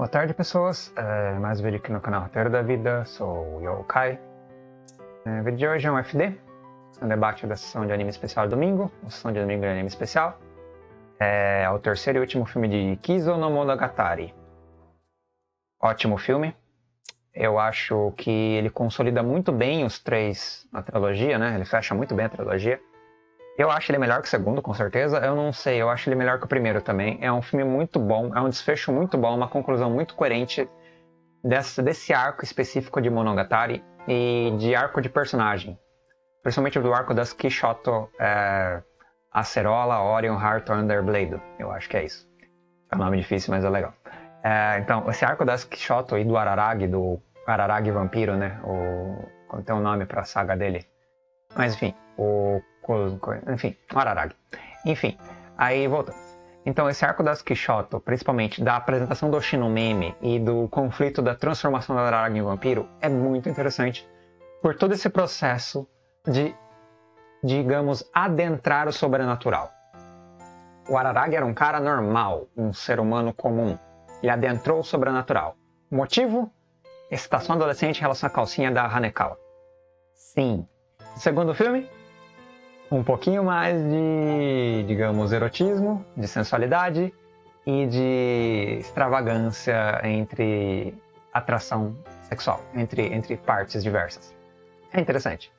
Boa tarde, pessoas. É, mais um vídeo aqui no canal Roteiro da Vida. Sou o Yokai. É, o vídeo de hoje é um FD, um debate da sessão de anime especial domingo, sessão de domingo de anime especial. É, é o terceiro e último filme de Kizo no Monogatari. Ótimo filme. Eu acho que ele consolida muito bem os três na trilogia, né? Ele fecha muito bem a trilogia. Eu acho ele melhor que o segundo, com certeza. Eu não sei, eu acho ele melhor que o primeiro também. É um filme muito bom, é um desfecho muito bom, uma conclusão muito coerente desse, desse arco específico de Monogatari e de arco de personagem. Principalmente do arco das Kishoto, é, Acerola, Orion, Heart Underblade. Eu acho que é isso. É um nome difícil, mas é legal. É, então, esse arco das Kishoto e do Araragi, do Araragi Vampiro, né? O, tem um nome pra saga dele. Mas enfim, o enfim, Araragi. Enfim, aí voltando. Então, esse arco das Kishoto, principalmente da apresentação do Shinomeme e do conflito da transformação do Araragi em vampiro, é muito interessante por todo esse processo de, digamos, adentrar o sobrenatural. O Araragi era um cara normal, um ser humano comum. Ele adentrou o sobrenatural. Motivo? Excitação adolescente em relação à calcinha da Hanekawa. Sim. Segundo filme, um pouquinho mais de, digamos, erotismo, de sensualidade e de extravagância entre atração sexual, entre, entre partes diversas. É interessante.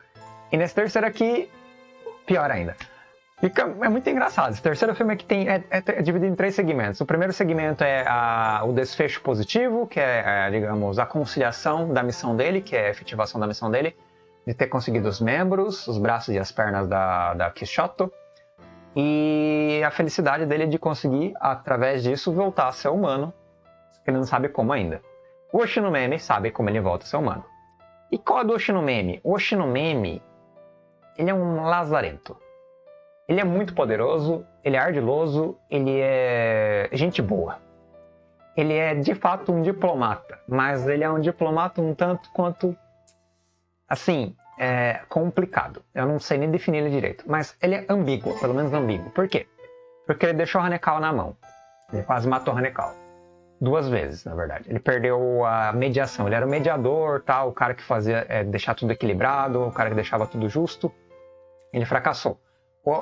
E nesse terceiro aqui, pior ainda. Fica, é muito engraçado. Esse terceiro filme aqui tem, é, é, dividido em três segmentos. O primeiro segmento é a, o desfecho positivo, que é, é, digamos, a conciliação da missão dele, que é a efetivação da missão dele de ter conseguido os membros, os braços e as pernas da, da Quixoto, e a felicidade dele de conseguir, através disso, voltar a ser humano, ele não sabe como ainda. O Oshinomeme sabe como ele volta a ser humano. E qual é do Oshinomeme? O Oshinomeme, ele é um lazarento. Ele é muito poderoso, ele é ardiloso, ele é gente boa. Ele é de fato um diplomata, mas ele é um diplomata um tanto quanto assim, é complicado. Eu não sei nem definir ele direito, mas ele é ambíguo, pelo menos ambíguo. Por quê? Porque ele deixou o Hanekawa na mão. Ele quase matou o Hanekawa. Duas vezes, na verdade. Ele perdeu a mediação. Ele era o mediador, tal, o cara que fazia é, deixar tudo equilibrado, o cara que deixava tudo justo. Ele fracassou.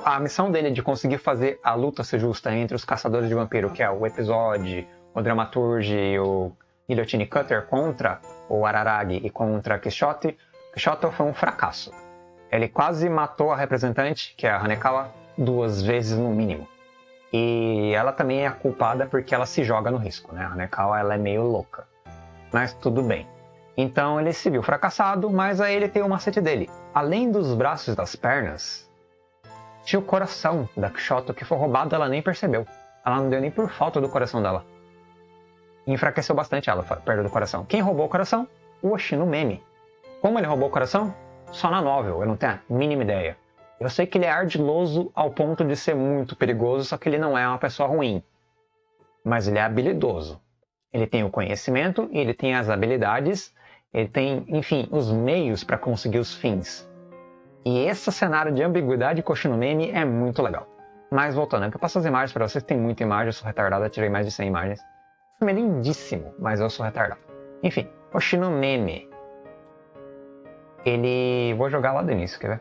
A missão dele de conseguir fazer a luta ser justa entre os caçadores de vampiro, que é o episódio, o dramaturge, o Guillotine Cutter contra o Araragi e contra Quixote, Shoto foi um fracasso. Ele quase matou a representante, que é a Hanekawa, duas vezes no mínimo. E ela também é a culpada porque ela se joga no risco, né? A Hanekawa ela é meio louca. Mas tudo bem. Então ele se viu fracassado, mas aí ele tem o macete dele. Além dos braços e das pernas, tinha o coração da Kishoto que foi roubado, ela nem percebeu. Ela não deu nem por falta do coração dela. Enfraqueceu bastante ela, perda do coração. Quem roubou o coração? O Oshino Meme. Como ele roubou o coração? Só na novel, eu não tenho a mínima ideia. Eu sei que ele é ardiloso ao ponto de ser muito perigoso, só que ele não é uma pessoa ruim. Mas ele é habilidoso. Ele tem o conhecimento, ele tem as habilidades, ele tem, enfim, os meios para conseguir os fins. E esse cenário de ambiguidade Koshinomemi é muito legal. Mas voltando, é eu passo as imagens para vocês, tem muita imagem, eu sou retardado, eu tirei mais de 100 imagens. É lindíssimo, mas eu sou retardado. Enfim, Oshinomeme ele. Vou jogar lá do início, quer ver?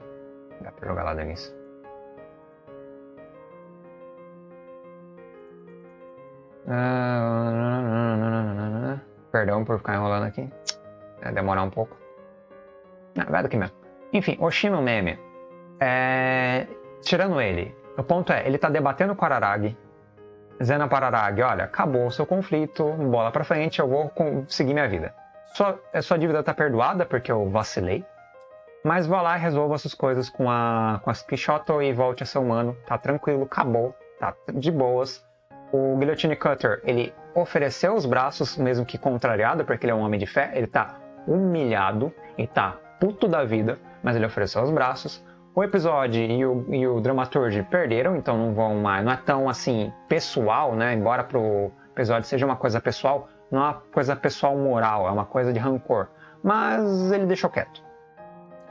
Dá pra jogar lá do início. Perdão por ficar enrolando aqui. Vai demorar um pouco. Ah, vai daqui mesmo. Enfim, Oshino Meme. É... Tirando ele, o ponto é, ele tá debatendo com Araragi. Dizendo para Araragi, olha, acabou o seu conflito, bola pra frente, eu vou seguir minha vida. Sua, sua dívida tá perdoada porque eu vacilei. Mas vá lá e resolva essas coisas com a, com a Quixoto e volte a ser humano. Tá tranquilo, acabou, tá de boas. O Guillotine Cutter, ele ofereceu os braços, mesmo que contrariado, porque ele é um homem de fé. Ele tá humilhado, e tá puto da vida, mas ele ofereceu os braços. O episódio e o, e o dramaturge perderam, então não vão mais. Não é tão assim pessoal, né? Embora pro episódio seja uma coisa pessoal, não é uma coisa pessoal moral, é uma coisa de rancor. Mas ele deixou quieto.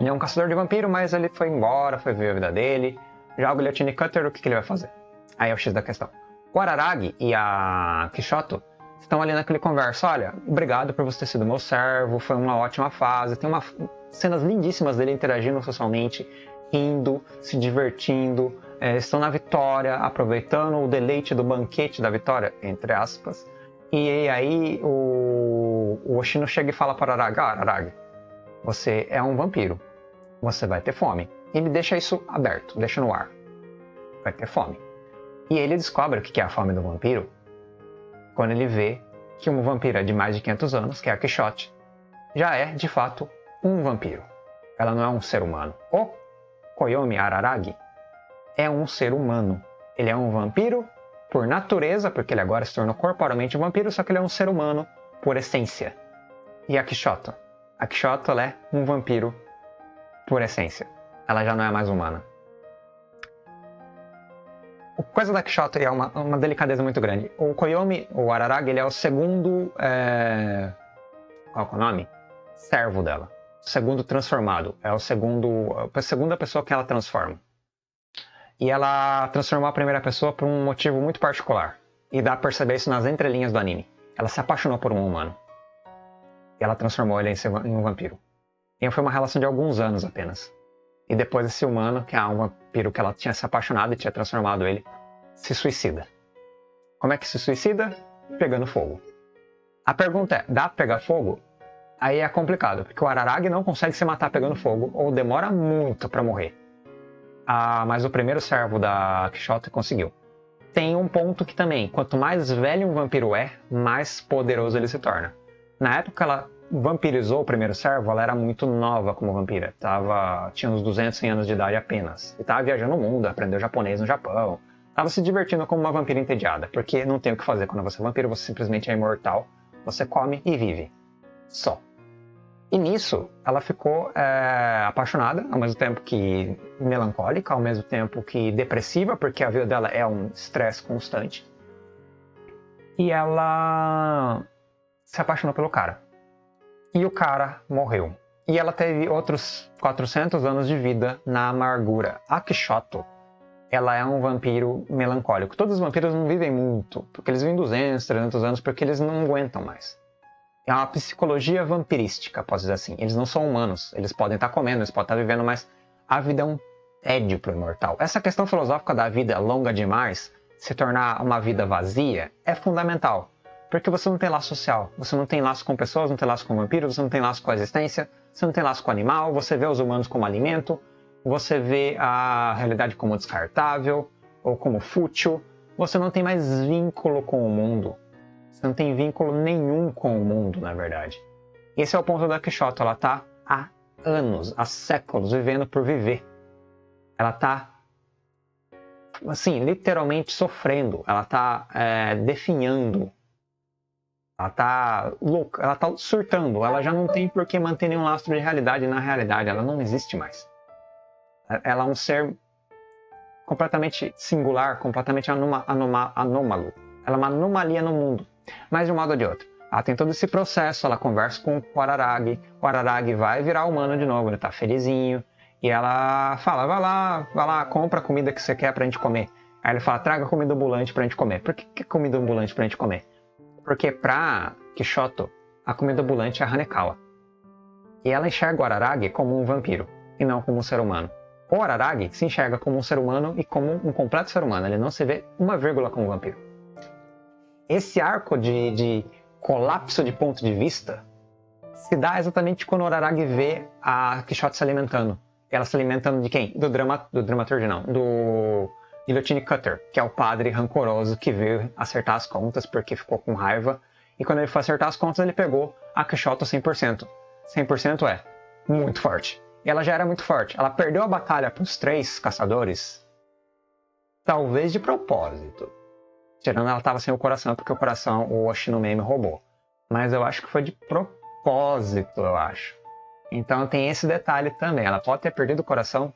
Ele é um caçador de vampiro, mas ele foi embora, foi ver a vida dele. Já o Guillotine Cutter, o que, que ele vai fazer? Aí é o X da questão. O Araragi e a Kishoto estão ali naquele conversa, olha, obrigado por você ter sido meu servo, foi uma ótima fase, tem uma, cenas lindíssimas dele interagindo socialmente, rindo, se divertindo, é, estão na vitória, aproveitando o deleite do banquete da vitória, entre aspas. E aí o, o Oshino chega e fala para Arag, ah, Arag, você é um vampiro, você vai ter fome. Ele deixa isso aberto, deixa no ar. Vai ter fome. E ele descobre o que é a fome do vampiro quando ele vê que um vampiro de mais de 500 anos, que é a Quixote, já é, de fato, um vampiro. Ela não é um ser humano. O Koyomi Araragi é um ser humano. Ele é um vampiro por natureza, porque ele agora se tornou corporalmente um vampiro, só que ele é um ser humano por essência. E a Quixote? A Quixote é um vampiro por essência. Ela já não é mais humana. A coisa da Quixote é uma, uma delicadeza muito grande. O Koyomi, o Araragi, ele é o segundo. É... Qual é o nome? Servo dela. O segundo transformado. É o segundo. A segunda pessoa que ela transforma. E ela transformou a primeira pessoa por um motivo muito particular. E dá pra perceber isso nas entrelinhas do anime. Ela se apaixonou por um humano. E ela transformou ele em um vampiro. E foi uma relação de alguns anos apenas. E depois esse humano, que é um vampiro que ela tinha se apaixonado e tinha transformado ele, se suicida. Como é que se suicida? Pegando fogo. A pergunta é: dá pra pegar fogo? Aí é complicado, porque o Araragi não consegue se matar pegando fogo ou demora muito para morrer. Ah, mas o primeiro servo da Quixote conseguiu. Tem um ponto que também, quanto mais velho um vampiro é, mais poderoso ele se torna. Na época ela vampirizou o primeiro servo, ela era muito nova como vampira. Tava, tinha uns 200, 100 anos de idade apenas. E tava viajando o mundo, aprendeu japonês no Japão. Tava se divertindo como uma vampira entediada, porque não tem o que fazer quando você é vampiro, você simplesmente é imortal. Você come e vive. Só. E nisso, ela ficou é, apaixonada, ao mesmo tempo que melancólica, ao mesmo tempo que depressiva, porque a vida dela é um estresse constante. E ela se apaixonou pelo cara. E o cara morreu. E ela teve outros 400 anos de vida na amargura. A Quixoto, ela é um vampiro melancólico. Todos os vampiros não vivem muito, porque eles vivem 200, 300 anos, porque eles não aguentam mais. É uma psicologia vampirística, posso dizer assim. Eles não são humanos, eles podem estar comendo, eles podem estar vivendo, mas a vida é um tédio para o imortal. Essa questão filosófica da vida longa demais, se tornar uma vida vazia, é fundamental. Porque você não tem laço social, você não tem laço com pessoas, não tem laço com vampiros, você não tem laço com a existência, você não tem laço com o animal, você vê os humanos como alimento, você vê a realidade como descartável ou como fútil, você não tem mais vínculo com o mundo. Você não tem vínculo nenhum com o mundo, na verdade. Esse é o ponto da Quixote, ela está há anos, há séculos vivendo por viver. Ela está assim, literalmente sofrendo, ela está é, definhando ela tá louca, ela tá surtando, ela já não tem por que manter nenhum lastro de realidade na realidade, ela não existe mais. Ela é um ser completamente singular, completamente anômalo. Ela é uma anomalia no mundo, mas de um modo ou de outro. Ela tem todo esse processo, ela conversa com o Araragi, o Araragi vai virar humano de novo, ele tá felizinho, e ela fala, vai lá, vai lá, compra a comida que você quer pra gente comer. Aí ele fala, traga comida ambulante pra gente comer. Por que, que comida ambulante pra gente comer? Porque para Kishoto, a comida ambulante é a Hanekawa. E ela enxerga o Araragi como um vampiro, e não como um ser humano. O Araragi se enxerga como um ser humano e como um completo ser humano, ele não se vê uma vírgula como um vampiro. Esse arco de, de colapso de ponto de vista se dá exatamente quando o Araragi vê a Quixote se alimentando. Ela se alimentando de quem? Do, drama, do dramaturgo, não. Do Guillotine Cutter, que é o padre rancoroso que veio acertar as contas porque ficou com raiva. E quando ele foi acertar as contas, ele pegou a Quixota 100%. 100% é muito forte. E ela já era muito forte. Ela perdeu a batalha para os três caçadores, talvez de propósito. Tirando ela estava sem o coração, porque o coração o Oshinomeme roubou. Mas eu acho que foi de propósito, eu acho. Então tem esse detalhe também. Ela pode ter perdido o coração.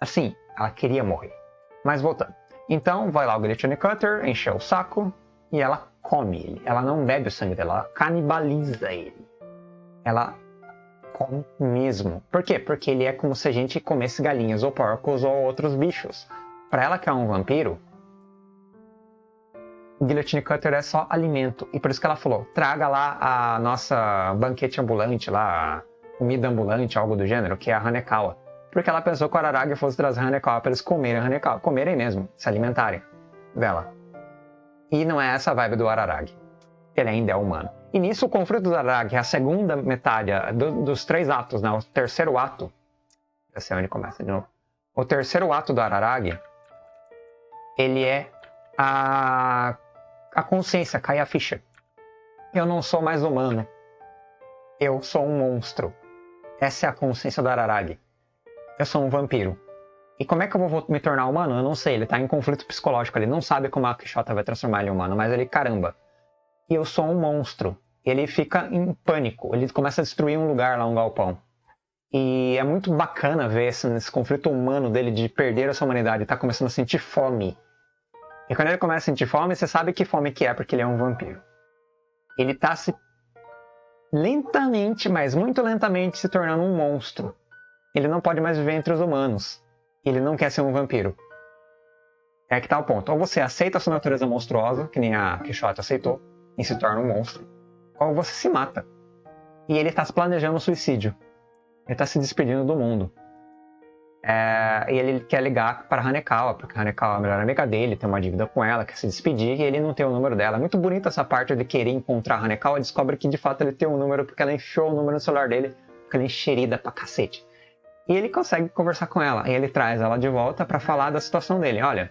Assim, ela queria morrer. Mas voltando. Então vai lá o Guillotine Cutter, encheu o saco e ela come ele. Ela não bebe o sangue dela, ela canibaliza ele. Ela come mesmo. Por quê? Porque ele é como se a gente comesse galinhas ou porcos ou outros bichos. Para ela que é um vampiro, Guillotine Cutter é só alimento. E por isso que ela falou: traga lá a nossa banquete ambulante, lá, comida ambulante, algo do gênero, que é a Hanekawa. Porque ela pensou que o Araragi fosse trazer a Hanekawa para eles comerem a Hanekawa. Comerem mesmo, se alimentarem dela. E não é essa a vibe do Araragi. Ele ainda é humano. E nisso o conflito do Araragi, a segunda metade do, dos três atos, né? o terceiro ato. Esse é onde começa de novo. O terceiro ato do Araragi, ele é a, a consciência, cai a ficha. Eu não sou mais humano. Eu sou um monstro. Essa é a consciência do Araragi. Eu sou um vampiro. E como é que eu vou me tornar humano? Eu não sei. Ele tá em conflito psicológico. Ele não sabe como a Quixota vai transformar ele em humano. Mas ele, caramba. E eu sou um monstro. Ele fica em pânico. Ele começa a destruir um lugar lá, um galpão. E é muito bacana ver esse, esse conflito humano dele de perder a sua humanidade. Tá começando a sentir fome. E quando ele começa a sentir fome, você sabe que fome que é, porque ele é um vampiro. Ele tá se lentamente, mas muito lentamente se tornando um monstro. Ele não pode mais viver entre os humanos ele não quer ser um vampiro. É que tá o ponto. Ou você aceita a sua natureza monstruosa, que nem a Quixote aceitou, e se torna um monstro, ou você se mata. E ele se planejando um suicídio. Ele está se despedindo do mundo. É, e ele quer ligar para Hanekawa, porque Hanekawa é a melhor amiga dele, tem uma dívida com ela, quer se despedir e ele não tem o número dela. Muito bonita essa parte de querer encontrar Hanekawa, descobre que de fato ele tem um número porque ela enfiou o número no celular dele, porque ela é enxerida pra cacete. E ele consegue conversar com ela. E ele traz ela de volta para falar da situação dele. Olha,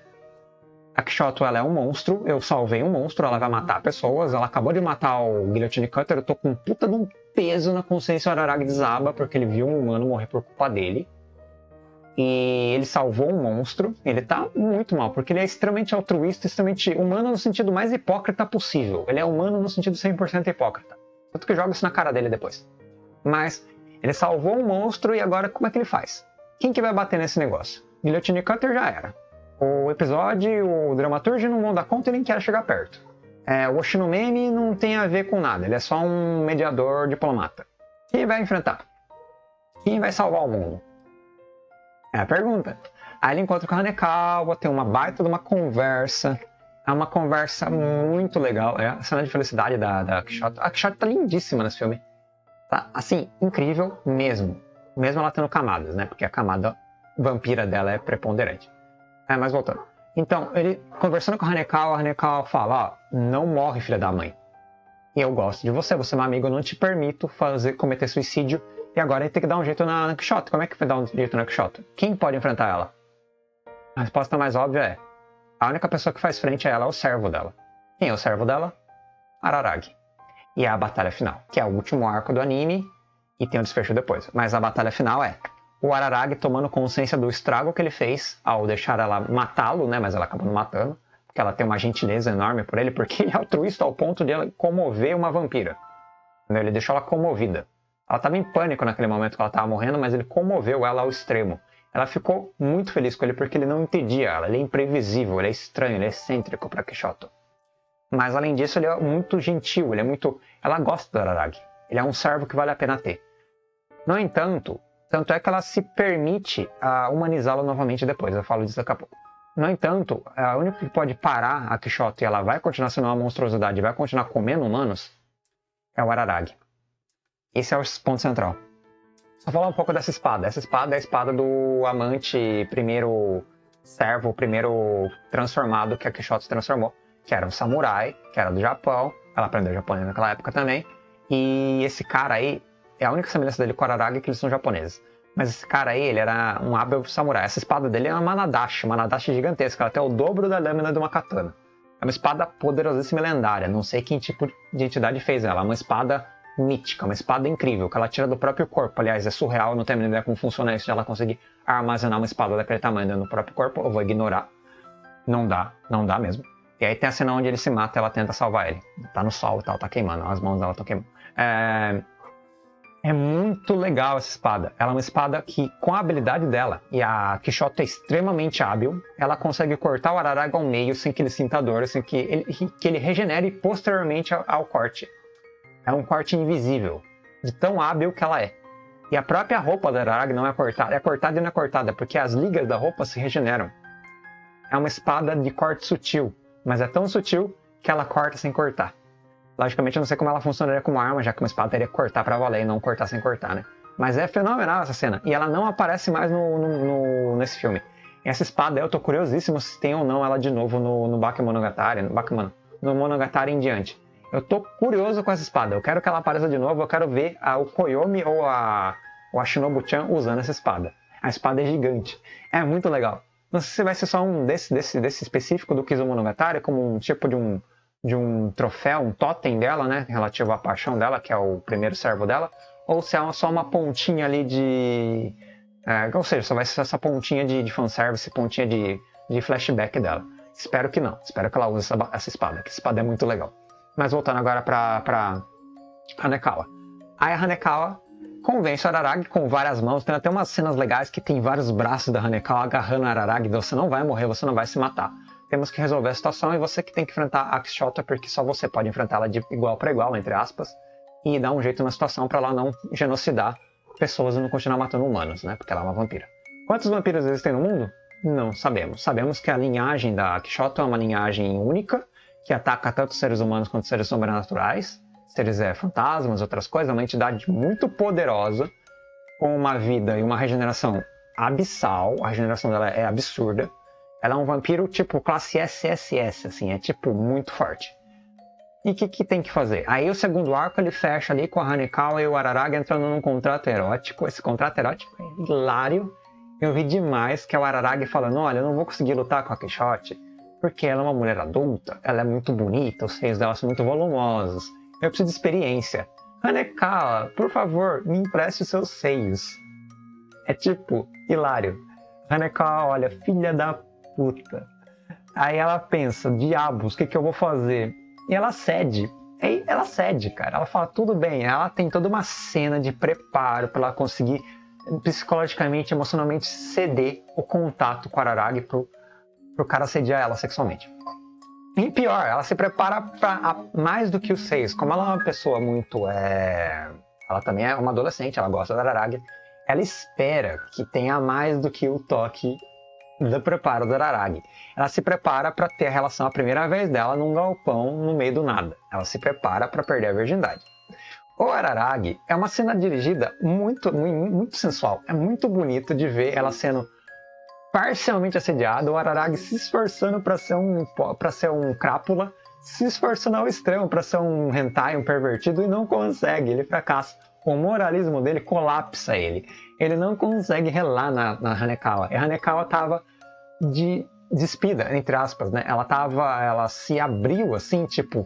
a Kishoto ela é um monstro, eu salvei um monstro, ela vai matar pessoas, ela acabou de matar o Guillotine Cutter, eu tô com um puta de um peso na consciência do Araragi desaba, porque ele viu um humano morrer por culpa dele. E ele salvou um monstro, ele tá muito mal, porque ele é extremamente altruísta, extremamente humano no sentido mais hipócrita possível. Ele é humano no sentido 100% hipócrita. Tanto que joga isso na cara dele depois. Mas ele salvou um monstro e agora como é que ele faz? Quem que vai bater nesse negócio? Guillotine Cutter já era. O episódio, o dramaturgo não vão dar conta e nem quer chegar perto. É, o Oshinomemi não tem a ver com nada, ele é só um mediador diplomata. Quem vai enfrentar? Quem vai salvar o mundo? É a pergunta. Aí ele encontra com a Hanekawa, tem uma baita de uma conversa. É uma conversa muito legal. É a cena de felicidade da, da Quixote. A Quixote tá lindíssima nesse filme. Tá, assim, incrível mesmo. Mesmo ela tendo camadas, né? Porque a camada vampira dela é preponderante. É, mas voltando. Então, ele conversando com a Hanekawa, a Hanekawa fala, ó, não morre, filha da mãe. Eu gosto de você, você é meu amigo, eu não te permito fazer, cometer suicídio. E agora ele tem que dar um jeito na, na Quixote. Como é que vai dar um jeito na Quixote? Quem pode enfrentar ela? A resposta mais óbvia é, a única pessoa que faz frente a ela é o servo dela. Quem é o servo dela? Araragi e é a batalha final, que é o último arco do anime e tem o um desfecho depois. Mas a batalha final é o Araragi tomando consciência do estrago que ele fez ao deixar ela matá-lo, né? Mas ela acabou não matando, porque ela tem uma gentileza enorme por ele, porque ele é altruísta ao ponto de ela comover uma vampira. Ele deixou ela comovida. Ela estava em pânico naquele momento que ela estava morrendo, mas ele comoveu ela ao extremo. Ela ficou muito feliz com ele porque ele não entendia ela. Ele é imprevisível, ele é estranho, ele é excêntrico para Quixoto. Mas além disso, ele é muito gentil, ele é muito. Ela gosta do Araragi. Ele é um servo que vale a pena ter. No entanto, tanto é que ela se permite uh, humanizá-lo novamente depois. Eu falo disso daqui a pouco. No entanto, a única que pode parar a Quixote e ela vai continuar sendo uma monstruosidade, vai continuar comendo humanos, é o Araragi. Esse é o ponto central. Só falar um pouco dessa espada. Essa espada é a espada do amante primeiro servo, primeiro transformado que a Quixote se transformou que era um samurai, que era do Japão. Ela aprendeu japonês naquela época também. E esse cara aí, é a única semelhança dele com o Araragi que eles são japoneses. Mas esse cara aí, ele era um hábil samurai. Essa espada dele é uma Manadashi, uma Manadashi gigantesca, ela tem o dobro da lâmina de uma katana. É uma espada poderosíssima e lendária. Não sei que tipo de entidade fez ela. É uma espada mítica, uma espada incrível, que ela tira do próprio corpo. Aliás, é surreal, não tenho nem ideia como funciona isso, de ela conseguir armazenar uma espada daquele tamanho no próprio corpo. Eu vou ignorar. Não dá, não dá mesmo. E aí tem a cena onde ele se mata ela tenta salvar ele. Tá no sol e tal, tá queimando, as mãos dela estão queimando. É... é muito legal essa espada. Ela é uma espada que, com a habilidade dela, e a Quixote é extremamente hábil, ela consegue cortar o Araraga ao meio sem que ele sinta dor, sem que ele, que ele regenere posteriormente ao, ao corte. É um corte invisível, de tão hábil que ela é. E a própria roupa da Araraga não é cortada, é cortada e não é cortada, porque as ligas da roupa se regeneram. É uma espada de corte sutil, mas é tão sutil que ela corta sem cortar. Logicamente, eu não sei como ela funcionaria como arma, já que uma espada teria que cortar para valer e não cortar sem cortar, né? Mas é fenomenal essa cena. E ela não aparece mais no, no, no nesse filme. Essa espada, eu tô curiosíssimo se tem ou não ela de novo no, no Bakemonogatari, no Bakemono, no Monogatari em diante. Eu tô curioso com essa espada. Eu quero que ela apareça de novo. Eu quero ver a, o Koyomi ou a, ou a Shinobu-chan usando essa espada. A espada é gigante. É muito legal. Se vai ser só um desse, desse, desse específico do Kizumonogatari, como um tipo de um, de um troféu, um totem dela, né? Relativo à paixão dela, que é o primeiro servo dela. Ou se é só uma pontinha ali de. É, ou seja, só vai ser essa pontinha de, de fanservice, pontinha de, de flashback dela. Espero que não. Espero que ela use essa, essa espada, que essa espada é muito legal. Mas voltando agora pra, pra Hanekawa. A Hanekawa convence o Araragi com várias mãos. Tem até umas cenas legais que tem vários braços da Hanekawa agarrando o Araragi. Você não vai morrer, você não vai se matar. Temos que resolver a situação e você que tem que enfrentar a Akshota, porque só você pode enfrentá-la de igual para igual, entre aspas, e dar um jeito na situação para ela não genocidar pessoas e não continuar matando humanos, né? Porque ela é uma vampira. Quantos vampiros existem no mundo? Não sabemos. Sabemos que a linhagem da Akshota é uma linhagem única que ataca tanto seres humanos quanto seres sobrenaturais, seres é, fantasmas, outras coisas, é uma entidade muito poderosa, com uma vida e uma regeneração abissal, a regeneração dela é absurda. Ela é um vampiro tipo classe SSS, assim, é tipo muito forte. E o que, que, tem que fazer? Aí o segundo arco ele fecha ali com a Hanekawa e o Araraga entrando num contrato erótico. Esse contrato erótico é hilário. Eu vi demais que é o Araraga falando, olha, eu não vou conseguir lutar com a Quixote, porque ela é uma mulher adulta, ela é muito bonita, os seios dela são muito volumosos. Eu preciso de experiência. Hanekawa, por favor, me empreste os seus seios. É tipo, hilário. Hanekawa, olha, filha da puta. Aí ela pensa, diabos, o que, que eu vou fazer? E ela cede. Aí ela cede, cara. Ela fala, tudo bem. Ela tem toda uma cena de preparo para ela conseguir psicologicamente, emocionalmente ceder o contato com a Araragi pro, pro cara sediar ela sexualmente. E pior, ela se prepara para mais do que os seis. Como ela é uma pessoa muito. É... Ela também é uma adolescente, ela gosta da Araragi. Ela espera que tenha mais do que o toque do preparo do Araragi. Ela se prepara para ter a relação a primeira vez dela num galpão no meio do nada. Ela se prepara para perder a virgindade. O Araragi é uma cena dirigida muito, muito sensual. É muito bonito de ver ela sendo parcialmente assediada, o Araragi se esforçando para ser um para ser um crápula, se esforçando ao extremo para ser um hentai, um pervertido e não consegue, ele fracassa. O moralismo dele colapsa ele. Ele não consegue relar na, na Hanekawa. E a Hanekawa estava de despida, entre aspas, né? Ela tava, ela se abriu assim, tipo,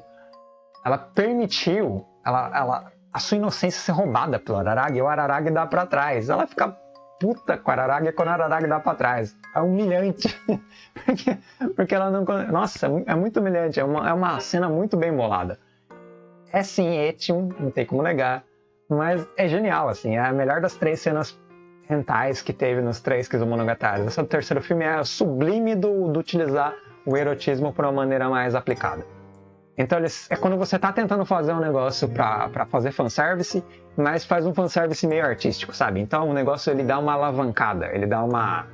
ela permitiu, ela, ela a sua inocência ser roubada pelo Araragi e o Araragi dá para trás. Ela fica puta com a Araragi quando a Araragi dá pra trás. É humilhante. porque, porque ela não. Nossa, é muito humilhante. É uma, é uma cena muito bem bolada. É sim, etium, não tem como negar. Mas é genial, assim. É a melhor das três cenas rentais que teve nos três Kizumonogatari. Esse terceiro filme é sublime do, do utilizar o erotismo por uma maneira mais aplicada. Então é quando você está tentando fazer um negócio para fazer fanservice, mas faz um fanservice meio artístico, sabe? Então o negócio ele dá uma alavancada, ele dá uma,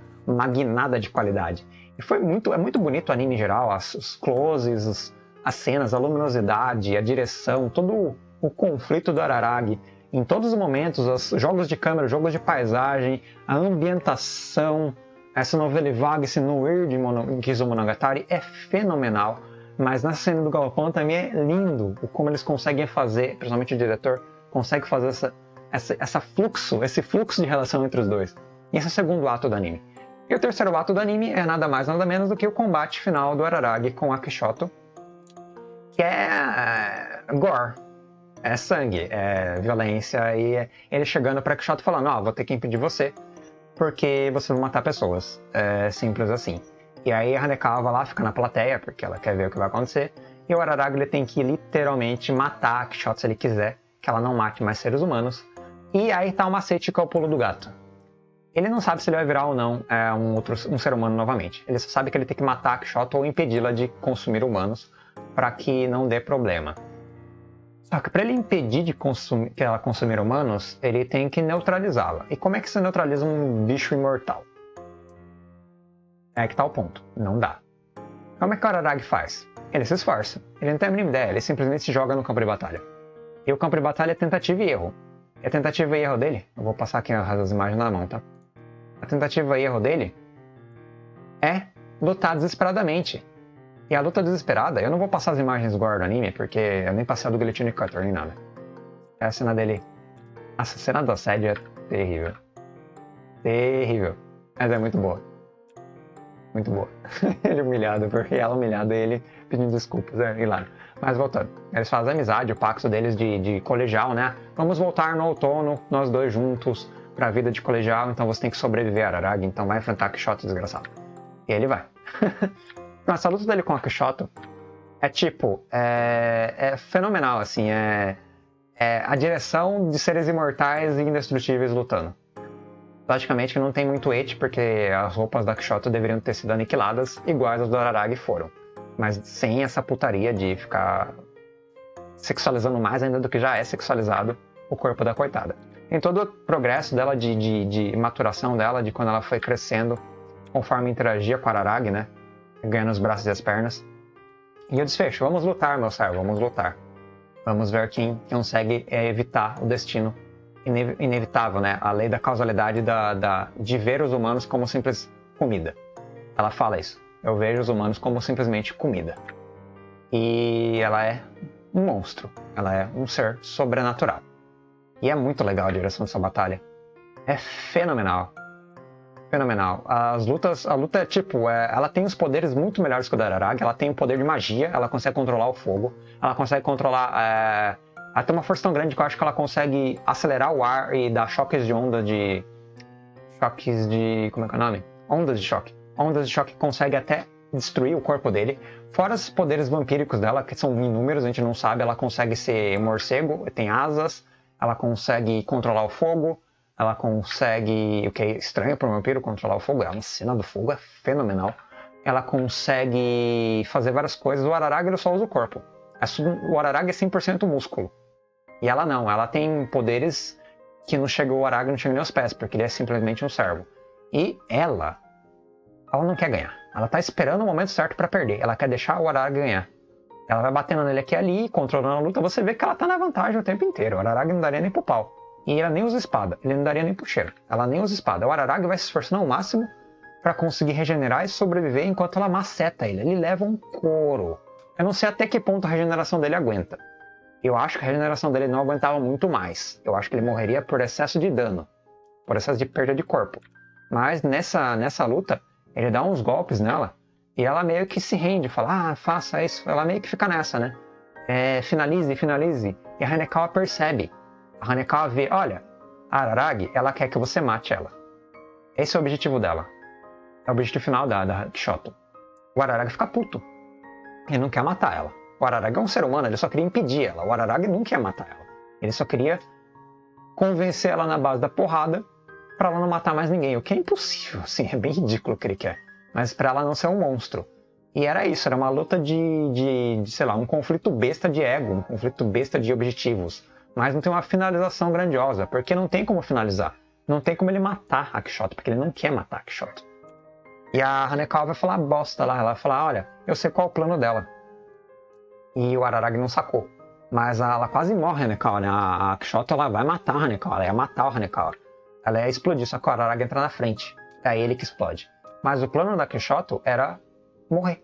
guinada de qualidade. E foi muito, é muito bonito o anime em geral, as, os closes, os, as cenas, a luminosidade, a direção, todo o, conflito do Araragi em todos os momentos, os jogos de câmera, jogos de paisagem, a ambientação, essa novela vaga, esse noir de Kizumonogatari é fenomenal. Mas nessa cena do galpão também é lindo como eles conseguem fazer, principalmente o diretor, consegue fazer essa, essa, essa fluxo, esse fluxo de relação entre os dois. E esse é o segundo ato do anime. E o terceiro ato do anime é nada mais nada menos do que o combate final do Araragi com Akishoto, que é, é gore, é sangue, é violência e é ele chegando para Akishoto falando, ó, oh, vou ter que impedir você porque você vai matar pessoas, é simples assim. E aí a Hanekawa lá, fica na plateia, porque ela quer ver o que vai acontecer. E o Araraga ele tem que literalmente matar a Quixote se ele quiser, que ela não mate mais seres humanos. E aí tá o macete que é o pulo do gato. Ele não sabe se ele vai virar ou não é, um outro um ser humano novamente. Ele só sabe que ele tem que matar a Quixote ou impedi-la de consumir humanos para que não dê problema. Só que para ele impedir de consumir, que ela consumir humanos, ele tem que neutralizá-la. E como é que se neutraliza um bicho imortal? É que tá o ponto. Não dá. Como é que o Araragi faz? ele se esforça. Ele não tem a mínima ideia, ele simplesmente se joga no campo de batalha. E o campo de batalha é tentativa e erro. E a tentativa e erro dele, eu vou passar aqui as imagens na mão, tá? A tentativa e erro dele é lutar desesperadamente. E a luta desesperada, eu não vou passar as imagens gore do anime, porque eu nem passei a do Guillotine Cutter nem nada. É a cena dele. A cena do assédio é terrível. Terrível. Mas é muito boa. Muito boa. ele humilhado, porque ela humilhada e ele pedindo desculpas. É hilário. Mas voltando. Eles fazem amizade, o pacto deles de, de colegial, né? Vamos voltar no outono, nós dois juntos, pra vida de colegial, então você tem que sobreviver Araragi, então vai enfrentar Quixote desgraçado. E ele vai. Nossa, a luta dele com a Quixote é tipo, é, é fenomenal, assim, é, é, a direção de seres imortais e indestrutíveis lutando. Logicamente não tem muito et, porque as roupas da Quixote deveriam ter sido aniquiladas, iguais as do Araragi foram. Mas sem essa putaria de ficar sexualizando mais ainda do que já é sexualizado o corpo da coitada. Em todo o progresso dela, de, de, de maturação dela, de quando ela foi crescendo, conforme interagia com a Araragi, né? Ganhando os braços e as pernas. E o desfecho, vamos lutar, meu servo, vamos lutar. Vamos ver quem consegue é, evitar o destino inevitável, né? A lei da causalidade da, da, de ver os humanos como simples comida. Ela fala isso. Eu vejo os humanos como simplesmente comida. E ela é um monstro. Ela é um ser sobrenatural. E é muito legal a direção dessa batalha. É fenomenal. Fenomenal. As lutas, a luta é tipo, é, ela tem os poderes muito melhores que o da Ararag. Ela tem o poder de magia, ela consegue controlar o fogo, ela consegue controlar. É, ela tem uma força tão grande que eu acho que ela consegue acelerar o ar e dar choques de onda de. Choques de. Como é que é o nome? Ondas de choque. Ondas de choque que consegue até destruir o corpo dele. Fora os poderes vampíricos dela, que são inúmeros, a gente não sabe. Ela consegue ser morcego, tem asas, ela consegue controlar o fogo, ela consegue. O que é estranho para um vampiro controlar o fogo, é uma cena do fogo, é fenomenal. Ela consegue fazer várias coisas. O Ararag ele só usa o corpo. O Ararag é 100% músculo. E ela não, ela tem poderes que não chegou o Ararag, não chega nem aos pés, porque ele é simplesmente um servo. E ela, ela não quer ganhar. Ela tá esperando o momento certo para perder. Ela quer deixar o Ararag ganhar. Ela vai batendo nele aqui e ali, controlando a luta. Você vê que ela tá na vantagem o tempo inteiro. O Ararag não daria nem pro pau. E ela nem usa espada. Ele não daria nem pro cheiro. Ela nem usa espada. O Ararag vai se esforçando ao máximo para conseguir regenerar e sobreviver enquanto ela maceta ele. Ele leva um couro. Eu não sei até que ponto a regeneração dele aguenta. Eu acho que a regeneração dele não aguentava muito mais. Eu acho que ele morreria por excesso de dano, por excesso de perda de corpo. Mas nessa, nessa luta, ele dá uns golpes nela e ela meio que se rende, fala, ah, faça isso. Ela meio que fica nessa, né? É, finalize, finalize. E a Hanekawa percebe. A Hanekawa vê, olha, a Araragi, ela quer que você mate ela. Esse é o objetivo dela. É o objetivo final da, da Kishoto. O Araragi fica puto. Ele não quer matar ela. O Araragi é um ser humano, ele só queria impedir ela. O Araragi não quer matar ela. Ele só queria convencer ela na base da porrada para ela não matar mais ninguém. O que é impossível, assim, é bem ridículo o que ele quer. Mas para ela não ser um monstro. E era isso, era uma luta de, de, de, sei lá, um conflito besta de ego, um conflito besta de objetivos. Mas não tem uma finalização grandiosa, porque não tem como finalizar. Não tem como ele matar a Quixote, porque ele não quer matar a Quixote. E a Hanekawa vai falar bosta lá, ela vai falar, olha, eu sei qual é o plano dela. E o Araragi não sacou. Mas ela quase morre, Hanekawa, né? A, a Quixote, ela vai matar a Hanekawa, ela ia matar o Hanekawa. Ela ia explodir, só que o Araragi entra na frente. É ele que explode. Mas o plano da Quixote era morrer.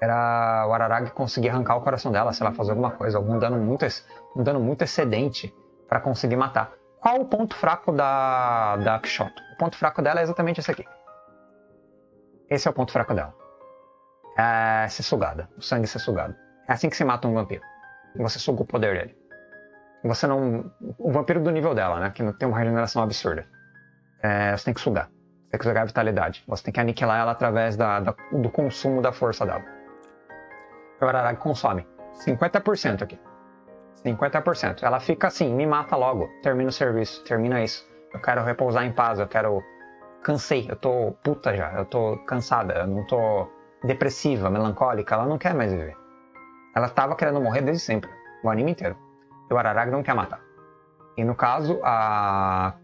Era o Araragi conseguir arrancar o coração dela, se ela fazer alguma coisa, algum dano muito, um dano muito excedente para conseguir matar. Qual o ponto fraco da, da? O ponto fraco dela é exatamente esse aqui. Esse é o ponto fraco dela. É ser sugada. O sangue ser sugado. É assim que se mata um vampiro. Você suga o poder dele. Você não. O vampiro do nível dela, né? Que não tem uma regeneração absurda. É, você tem que sugar. Você tem que sugar a vitalidade. Você tem que aniquilar ela através da, da do consumo da força dela. O Araragi consome 50% aqui. 50%. Ela fica assim, me mata logo. Termina o serviço, termina isso. Eu quero repousar em paz, eu quero cansei, eu tô puta já, eu tô cansada, eu não tô depressiva, melancólica, ela não quer mais viver. Ela tava querendo morrer desde sempre, o anime inteiro. O Araragi não quer matar. E no caso, a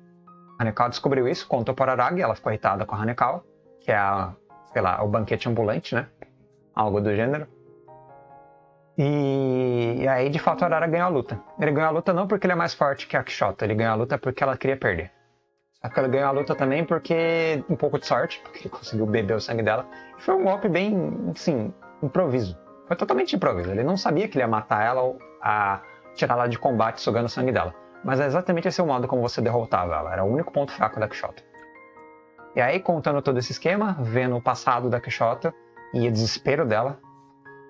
Hanekawa descobriu isso, contou para Araragi, ela ficou irritada com a Hanekawa, que é a, sei lá, o banquete ambulante, né? Algo do gênero. E, e aí, de fato, a Arara ganhou a luta. Ele ganhou a luta não porque ele é mais forte que a Kishota, ele ganhou a luta porque ela queria perder. Só que ele ganhou a luta também porque um pouco de sorte, porque ele conseguiu beber o sangue dela. Foi um golpe bem, assim, improviso. Foi totalmente improviso. Ele não sabia que ele ia matar ela ou a tirá-la de combate sugando o sangue dela. Mas é exatamente esse o modo como você derrotava ela. Era o único ponto fraco da Quixota. E aí, contando todo esse esquema, vendo o passado da Quixota e o desespero dela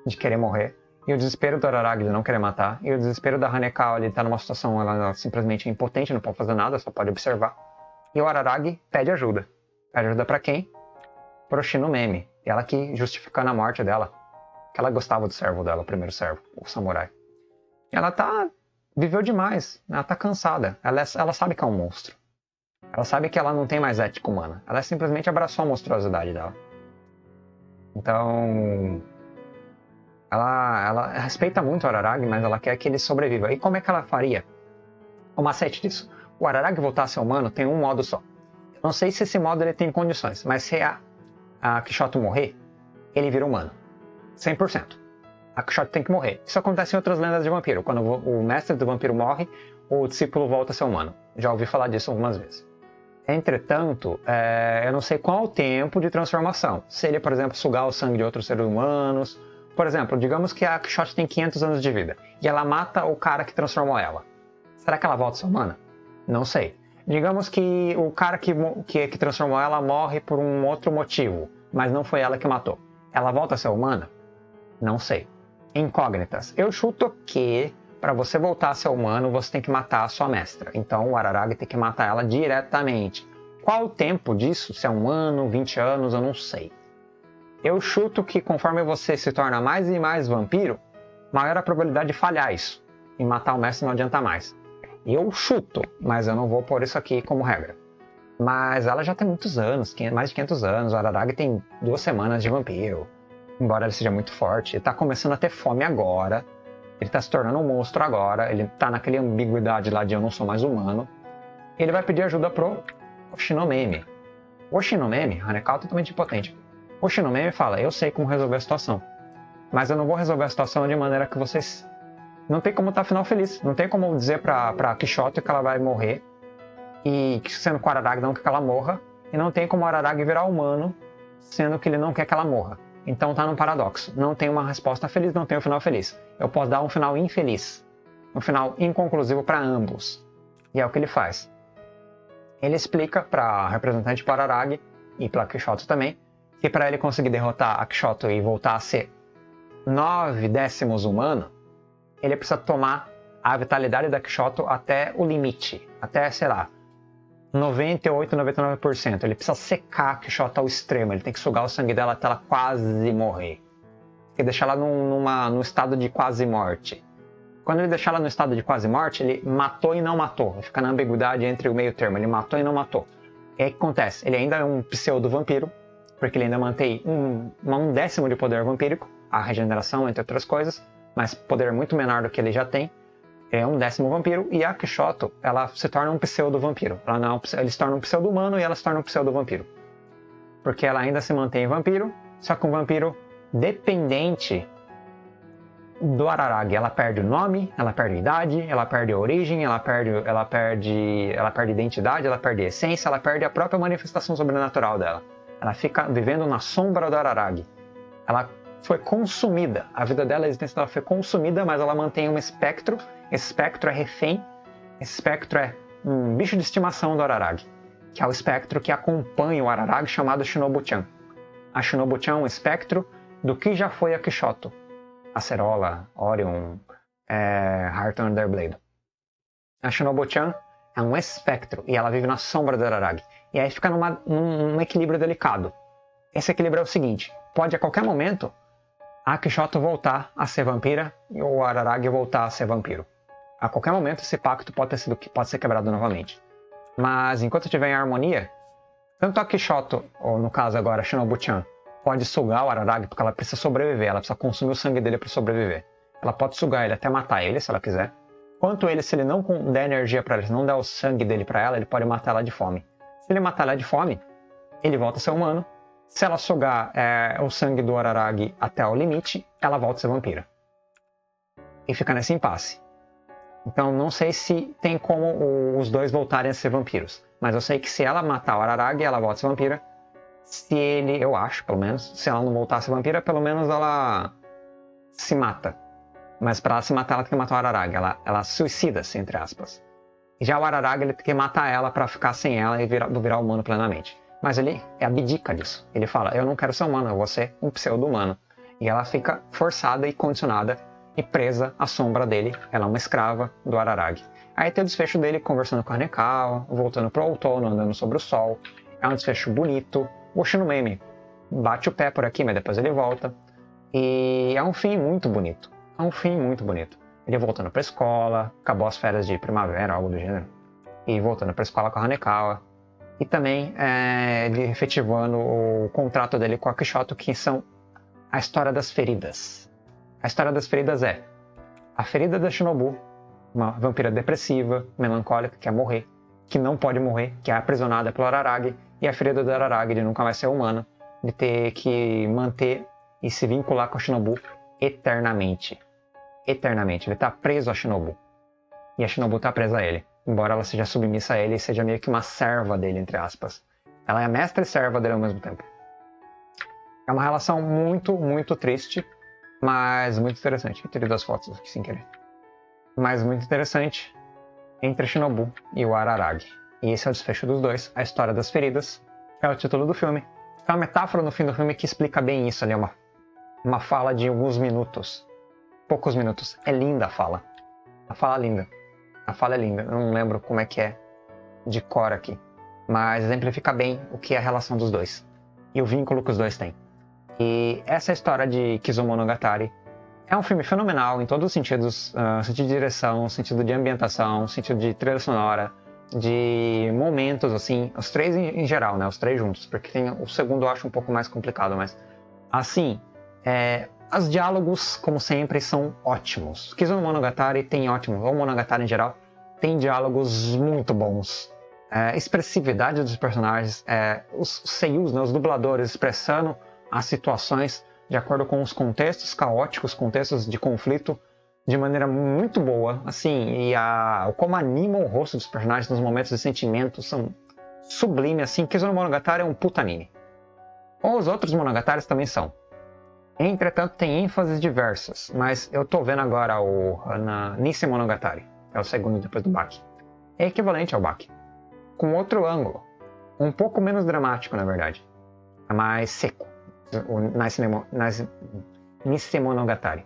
de querer morrer, e o desespero do Araragi de não querer matar, e o desespero da Hanekao de estar numa situação ela, ela simplesmente impotente, não pode fazer nada, só pode observar. E o Araragi pede ajuda. Pede ajuda para quem? Pro Shino. Ela que justificando a morte dela. Que ela gostava do servo dela, o primeiro servo, o samurai. Ela tá viveu demais. Ela tá cansada. Ela, é, ela sabe que é um monstro. Ela sabe que ela não tem mais ética humana. Ela simplesmente abraçou a monstruosidade dela. Então. Ela, ela respeita muito o Araragi, mas ela quer que ele sobreviva. E como é que ela faria? O macete disso. O Araragi voltar a ser humano tem um modo só. não sei se esse modo ele tem condições, mas se a, a morrer, ele vira humano. 100% a Quixote tem que morrer. Isso acontece em outras lendas de vampiro. Quando o mestre do vampiro morre, o discípulo volta a ser humano. Já ouvi falar disso algumas vezes. Entretanto, é, eu não sei qual o tempo de transformação. Se ele, por exemplo, sugar o sangue de outros seres humanos. Por exemplo, digamos que a Quixote tem 500 anos de vida e ela mata o cara que transformou ela. Será que ela volta a ser humana? Não sei. Digamos que o cara que, que, que transformou ela morre por um outro motivo, mas não foi ela que matou. Ela volta a ser humana? Não sei incógnitas. Eu chuto que para você voltar a ser humano, você tem que matar a sua mestra. Então o Araragi tem que matar ela diretamente. Qual o tempo disso? Se é um ano, 20 anos, eu não sei. Eu chuto que conforme você se torna mais e mais vampiro, maior a probabilidade de falhar isso. E matar o mestre não adianta mais. Eu chuto, mas eu não vou pôr isso aqui como regra. Mas ela já tem muitos anos, mais de 500 anos. O Araragi tem duas semanas de vampiro embora ele seja muito forte, ele tá começando a ter fome agora. Ele tá se tornando um monstro agora. Ele tá naquela ambiguidade lá de eu não sou mais humano. Ele vai pedir ajuda pro Oshinomeme. O Oshinomeme, Hanekao é totalmente impotente. O Oshinomeme fala: Eu sei como resolver a situação. Mas eu não vou resolver a situação de maneira que vocês. Não tem como estar tá final feliz. Não tem como dizer pra, pra Quixote que ela vai morrer. E sendo que o Araragi não quer que ela morra. E não tem como o Araragi virar humano, sendo que ele não quer que ela morra. Então tá num paradoxo. Não tem uma resposta feliz, não tem um final feliz. Eu posso dar um final infeliz, um final inconclusivo para ambos. E é o que ele faz. Ele explica para a representante Pararag e para Quixote também que para ele conseguir derrotar a e voltar a ser nove décimos humano, ele precisa tomar a vitalidade da Quixote até o limite, até, sei lá, 98, 99%. Ele precisa secar a Quixota ao extremo. Ele tem que sugar o sangue dela até ela quase morrer. Que deixar ela num, numa, num estado de quase morte. Quando ele deixar ela no estado de quase morte, ele matou e não matou. Fica na ambiguidade entre o meio termo. Ele matou e não matou. E aí o que acontece? Ele ainda é um pseudo-vampiro, porque ele ainda mantém um, um décimo de poder vampírico, a regeneração, entre outras coisas, mas poder muito menor do que ele já tem é um décimo vampiro e a Quixoto, ela se torna um pseudo-vampiro. Ela não, ele se torna um pseudo-humano e ela se torna um pseudo-vampiro. Porque ela ainda se mantém vampiro, só que um vampiro dependente do Araragi. Ela perde o nome, ela perde a idade, ela perde a origem, ela perde, ela perde, ela perde identidade, ela perde a essência, ela perde a própria manifestação sobrenatural dela. Ela fica vivendo na sombra do Araragi. Ela foi consumida. A vida dela, a existência dela foi consumida, mas ela mantém um espectro. Esse espectro é refém. Esse espectro é um bicho de estimação do Araragi, que é o espectro que acompanha o Araragi chamado Shinobu-chan. A Shinobu-chan é um espectro do que já foi a Kishoto, Acerola, Orion, é, Heart Underblade. A Shinobu-chan é um espectro e ela vive na sombra do Araragi. E aí fica numa, num, num equilíbrio delicado. Esse equilíbrio é o seguinte: pode a qualquer momento a Quixote voltar a ser vampira e o Araragi voltar a ser vampiro. A qualquer momento esse pacto pode, sido, pode ser quebrado novamente. Mas enquanto estiver em harmonia, tanto a Quixote, ou no caso agora Shinobu-chan, pode sugar o Araragi porque ela precisa sobreviver, ela precisa consumir o sangue dele para sobreviver. Ela pode sugar ele até matar ele, se ela quiser. Quanto ele, se ele não der energia para ela, se não der o sangue dele para ela, ele pode matar ela de fome. Se ele matar ela de fome, ele volta a ser humano se ela sugar é, o sangue do Araragi até o limite, ela volta a ser vampira. e fica nesse impasse. Então não sei se tem como os dois voltarem a ser vampiros. Mas eu sei que se ela matar o Araragi, ela volta a ser vampira. Se ele, eu acho, pelo menos, se ela não voltar a ser vampira, pelo menos ela se mata. Mas para ela se matar, ela tem que matar o Araragi. Ela, ela suicida-se, entre aspas. Já o Araragi, ele tem que matar ela para ficar sem ela e virar, virar humano plenamente. Mas ele abdica disso. Ele fala: Eu não quero ser humano, eu vou ser um pseudo-humano. E ela fica forçada e condicionada e presa à sombra dele. Ela é uma escrava do Araragi. Aí tem o desfecho dele conversando com a Hanekawa, voltando pro outono, andando sobre o sol. É um desfecho bonito. O Meme bate o pé por aqui, mas depois ele volta. E é um fim muito bonito. É um fim muito bonito. Ele voltando pra escola, acabou as férias de primavera, algo do gênero. E voltando pra escola com a Hanekawa. E também é, ele efetivando o contrato dele com a Kishoto, que são a história das feridas. A história das feridas é a ferida da Shinobu, uma vampira depressiva, melancólica, que quer morrer, que não pode morrer, que é aprisionada pelo Araragi, e a ferida do Araragi de nunca mais ser humano, de ter que manter e se vincular com a Shinobu eternamente. Eternamente. Ele está preso a Shinobu. E a Shinobu está presa a ele, embora ela seja submissa a ele e seja meio que uma serva dele, entre aspas. Ela é mestra e serva dele ao mesmo tempo. É uma relação muito, muito triste, mas muito interessante. Eu tirei duas fotos aqui sem querer. Mas muito interessante entre Shinobu e o Araragi. E esse é o desfecho dos dois, a história das feridas. É o título do filme. É uma metáfora no fim do filme que explica bem isso ali, é uma, uma fala de alguns minutos. Poucos minutos. É linda a fala. A fala é linda. A fala é linda. Eu não lembro como é que é de cor aqui. Mas exemplifica bem o que é a relação dos dois. E o vínculo que os dois têm. E essa história de Kizumonogatari é um filme fenomenal em todos os sentidos, uh, sentido de direção, sentido de ambientação, sentido de trilha sonora, de momentos, assim, os três em, em, geral, né, os três juntos, porque tem, o segundo eu acho um pouco mais complicado, mas assim, é, os diálogos, como sempre, são ótimos. Kizumonogatari tem ótimos, ou Monogatari em geral, tem diálogos muito bons. É, expressividade dos personagens, é, os seiyus, né, os dubladores expressando as situações de acordo com os contextos caóticos, contextos de conflito, de maneira muito boa, assim, e a, como anima o rosto dos personagens nos momentos de sentimento são sublime, assim, Kizuno Monogatari é um puta anime. Os outros Monogataris também são. Entretanto, tem ênfases diversas, mas eu tô vendo agora o na Nisei Monogatari, é o segundo depois do Baki. É equivalente ao Baki, com outro ângulo, um pouco menos dramático, na verdade, é mais seco o Nise Monogatari.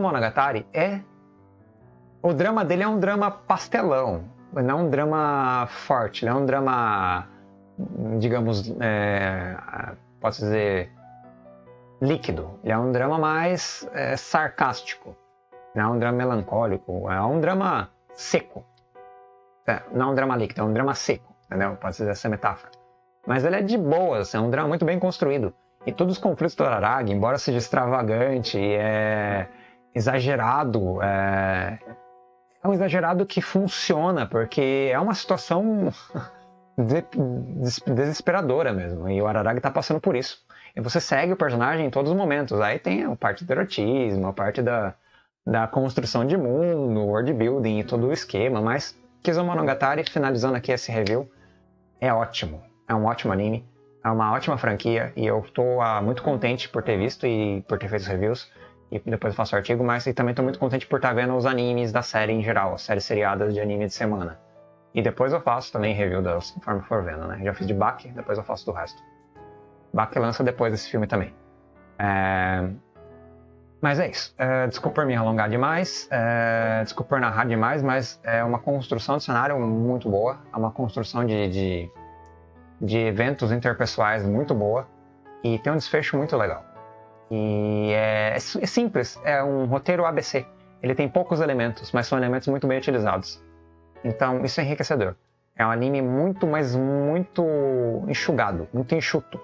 Monogatari é. O drama dele é um drama pastelão, não um drama forte, não é um drama, digamos, é, posso dizer, líquido. Ele é um drama mais é, sarcástico, não é um drama melancólico, é um drama seco. É, não é um drama líquido, é um drama seco, entendeu? Pode ser essa metáfora. Mas ele é de boas, é um drama muito bem construído. E todos os conflitos do Araragi, embora seja extravagante, é exagerado, é, é um exagerado que funciona, porque é uma situação desesperadora mesmo. E o Araragi está passando por isso. E você segue o personagem em todos os momentos. Aí tem a parte do erotismo, a parte da, da construção de mundo, world building e todo o esquema. Mas Kizumonogatari, finalizando aqui esse review, é ótimo. É um ótimo anime, é uma ótima franquia e eu estou ah, muito contente por ter visto e por ter feito os reviews e depois eu faço o artigo, mas também estou muito contente por estar vendo os animes da série em geral, as séries seriadas de anime de semana. E depois eu faço também review das conforme for vendo, né? Já fiz de Baki, depois eu faço do resto. Baki lança depois desse filme também. É... Mas é isso. É, desculpa por me alongar demais, é, desculpa por narrar demais, mas é uma construção de cenário muito boa, é uma construção de, de de eventos interpessoais muito boa e tem um desfecho muito legal. E é, é, simples, é um roteiro ABC. Ele tem poucos elementos, mas são elementos muito bem utilizados. Então isso é enriquecedor. É um anime muito, mas muito enxugado, muito enxuto,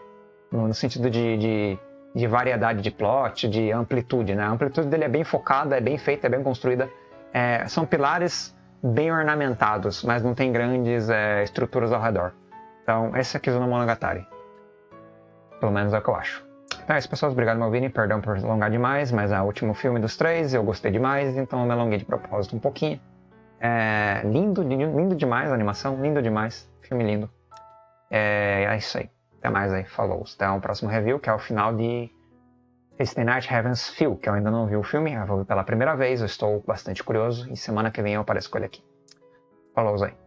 no, sentido de, de, de, variedade de plot, de amplitude. Né? A amplitude dele é bem focada, é bem feita, é bem construída. É, são pilares bem ornamentados, mas não tem grandes é, estruturas ao redor. Então, esse aqui é o Monogatari. Pelo menos é o que eu acho. Então é isso, pessoal. Obrigado por me ouvirem. Perdão por alongar demais, mas é o último filme dos três. Eu gostei demais, então eu me alonguei de propósito um pouquinho. É lindo, lindo demais a animação. Lindo demais. Filme lindo. É, é isso aí. Até mais aí. Falou. Até o próximo review, que é o final de Este Night Heaven's Feel, que eu ainda não vi o filme. Eu vou ver pela primeira vez. Eu estou bastante curioso. E semana que vem eu apareço com ele aqui. Falou aí.